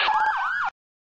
you